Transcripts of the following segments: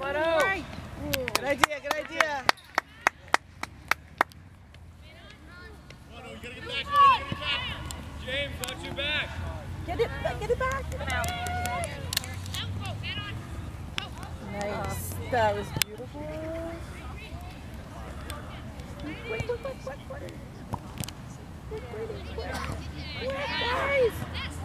Right. Good idea, good idea. James, watch your back. Get it back. Get it back. Nice. That was beautiful. Quick, quick, quick, quick, quick. Quick, quick, quick. Quick, guys.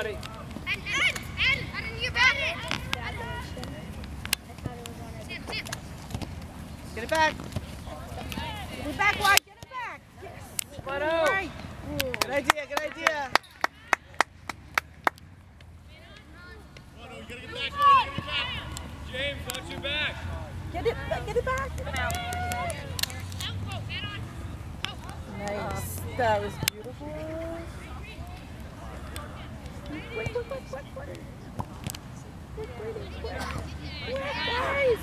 Get another one, buddy. Get it back. Get it back, White. Get it back. Yes. Come on out. Right. Good idea, good idea. James, watch your back. Get it back. Get it back. Nice. That was beautiful. Quick, quick, quick, quick, quick. Quick, quick, quick. Quick, guys.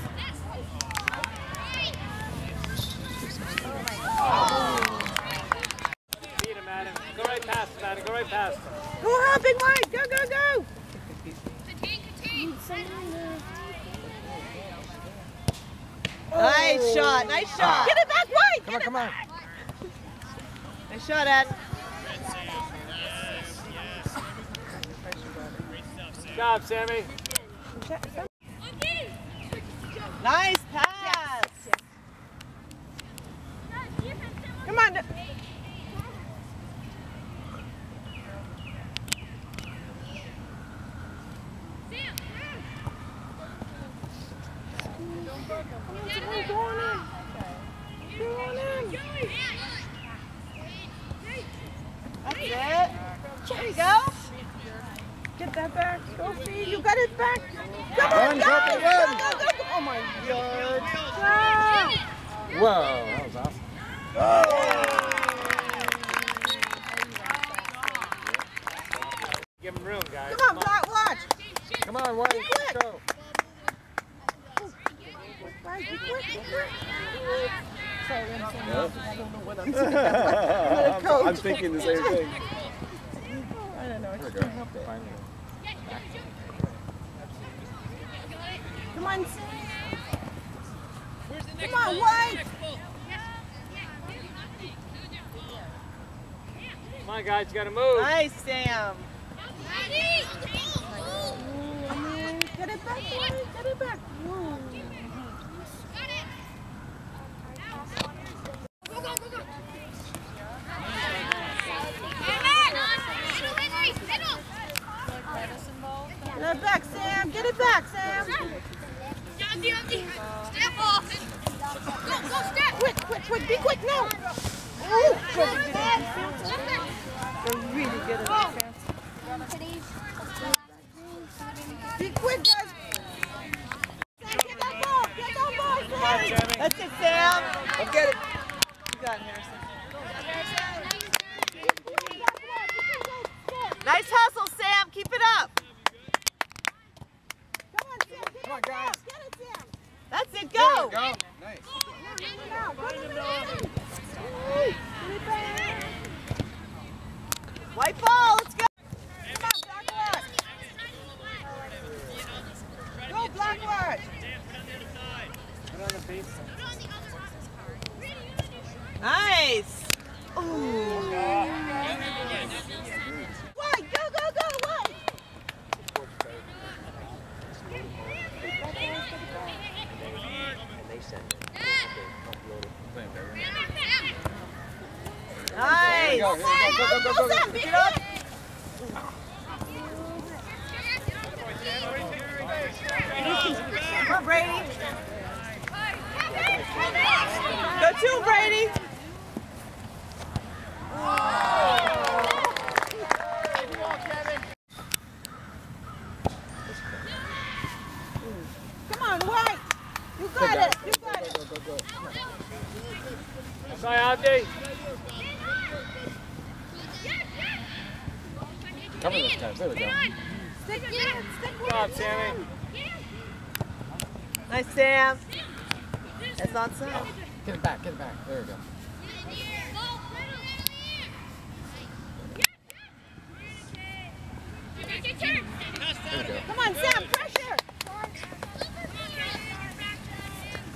Beat him, Adam. Go right past him, Adam. Go right past him. Go on, Big White. Go, go, go. Nice shot, nice shot. Get it back, White. Come Get on, come back. on. Nice shot, Ed. Good job, Sammy. Nice pass. Come on. Go on in. Go on in. That's it. There you go. Get that back. Sophie, you got it back. Come on, Run, guys. Go, run. go, go, go. Oh, my God. Go. Whoa, that was awesome. Oh. Give him room, guys. Come on, Come Black, watch. Come on, White, let's go. Guys, be quick, be quick. Sorry, I'm saying Yep. I don't know what I'm saying. I'm, coach. I'm thinking the same thing. I don't know. I There just we can't help it. Finally. Come on. Come on, White. Come on, guys. You got to move. Nice, Sam. Ooh, man. Get it back, White. Get it back. Ooh. Get it back, Sam. Get it back, Sam. Quick. Be quick now. Ooh, good. They're really good at defense. Be quick, guys. Get that ball. Get that ball, Sam. That's it, Sam. Go get it. You got it, Harrison. Nice hustle, Sam. Keep it up. Come on, Sam. Get Come on, it, guys. Sam. Get it, Sam. That's it. There Go. we go. Nice. Now, go to the man. Ooh, Get it back. White ball. Let's go. Come on, Black Watch. Go, Black Watch. Put on the base. Nice. White, go, go, go, White. Nice. Go, go, go, go, go, go. It up. On, Brady. Go to him, Brady. Come on, White. You got it. You got it. Go, go, go. Sorry, Abdi. Cover those guys. There we go. Stick with it. Stick Good job. Sammy. Nice, Sam. That's onside. Get it back, get it back. There we go. There we go. Come on, Sam, pressure.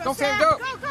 Go, Sam, go. Go, go,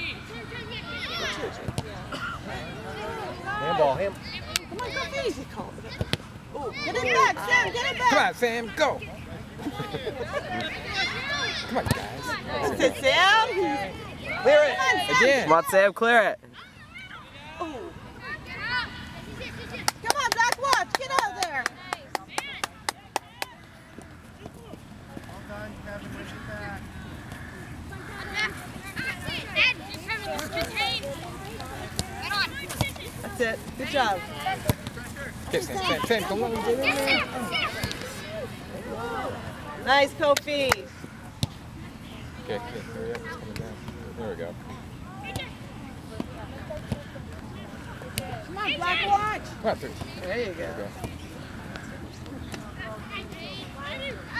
Handball, hand. Come on, Kofi. Easy call. Oh, get it back, Sam, get it back. Come on, Sam, go. Come on, guys. That's it, Sam. Clear it. Again. Come on, Sam, clear it. Oh. Come on, Black Watch, get out of there. That's it. Good job. Okay, Sam, Sam, Sam, come on. Get in there. Nice, Kofi. Okay, okay, hurry up. It's coming down. There we go. Come on, Black Watch. Come on, three. There you go. There we go.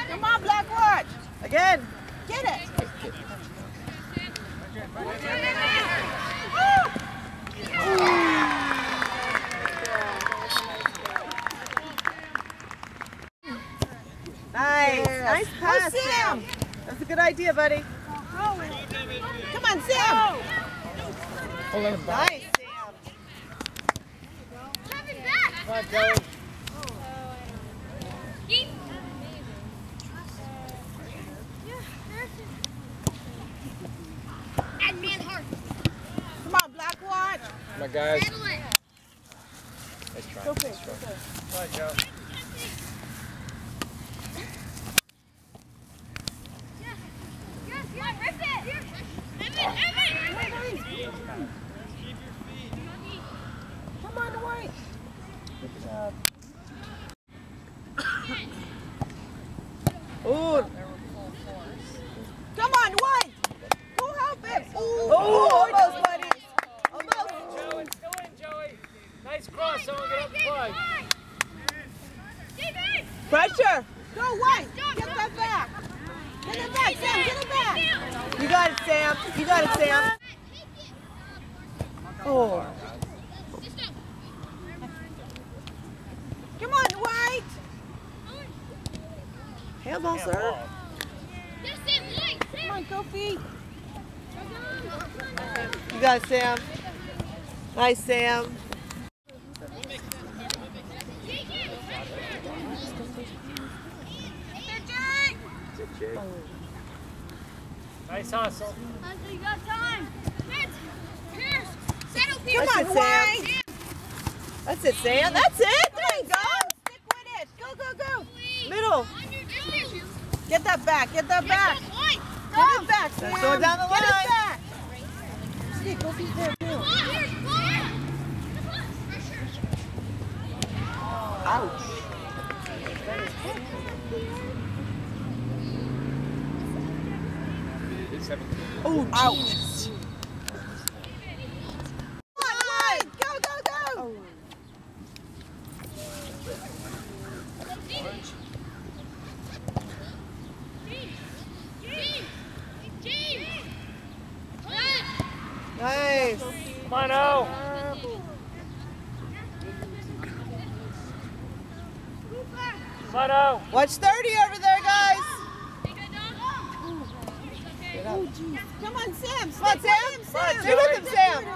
Come on, Black Watch. Again. Get it. Okay, okay. Nice. Nice pass, Sam. That's a good idea, buddy. Come on, Sam. Back. Nice, Sam. Come on, Joey. Come on, Black Watch. Come on, guys. Nice. Come on, White. Ooh. Come on, White. Go help him. Ooh, almost, buddy. Almost. Joey, still in, Joey. Nice cross. Someone get up and play. Pressure. Go, White. Get that back. Get it back, Sam. Get it back. You got it, Sam. You got it, Sam. Oh. Come on, White. Handball, sir. Come on, Kofi. You got it, Sam. Nice, Sam. Nice hustle. Come on, Sam. That's it, Sam. That's it. There you go. Stick with it. Go, go, go. Middle. Get that back. Get that back. Get it back, Sam. Go down the Get it back. See, Kofi's there too. Ouch. It's 17. Oh, ouch. Come. Go, go, go. Nice. Come on, O. Come on, O. Watch 30 over there, guys. Come on, Sam. Come on, Sam. Sam. Stay with him, Sam.